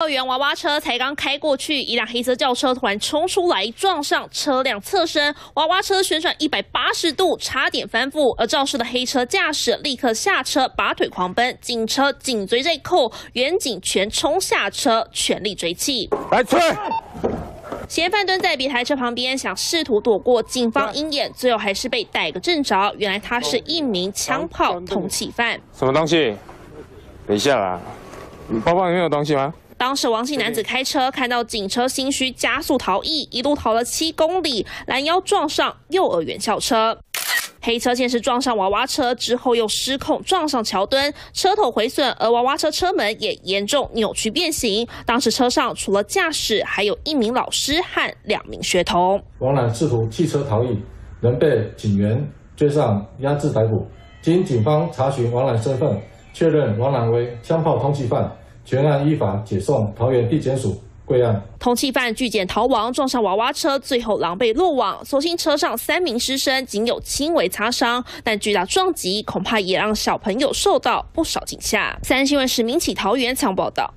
校园娃娃车才刚开过去，一辆黑色轿车突然冲出来，撞上车辆侧身，娃娃车旋转一百八十度，差点翻覆。而肇事的黑车驾驶立刻下车，拔腿狂奔，警车紧追在扣，远警全冲下车，全力追击。来追！嫌犯蹲在别台车旁边，想试图躲过警方鹰眼，最后还是被逮个正着。原来他是一名枪炮通缉犯。什么东西？等一下啦，包包里面有东西吗？当时王姓男子开车看到警车心虚，加速逃逸，一路逃了七公里，拦腰撞上幼儿园校车。黑车先是撞上娃娃车，之后又失控撞上桥墩，车头毁损，而娃娃车车门也严重扭曲变形。当时车上除了驾驶，还有一名老师和两名学童。王楠试图弃车逃逸，仍被警员追上压制逮捕。经警方查询王楠身份，确认王楠为枪炮通缉犯。全案依法解送桃园地检署归案。通缉犯拒检逃亡，撞上娃娃车，最后狼狈落网。所幸车上三名师生仅有轻微擦伤，但巨大撞击恐怕也让小朋友受到不少惊吓。三新闻史明启桃园强报道。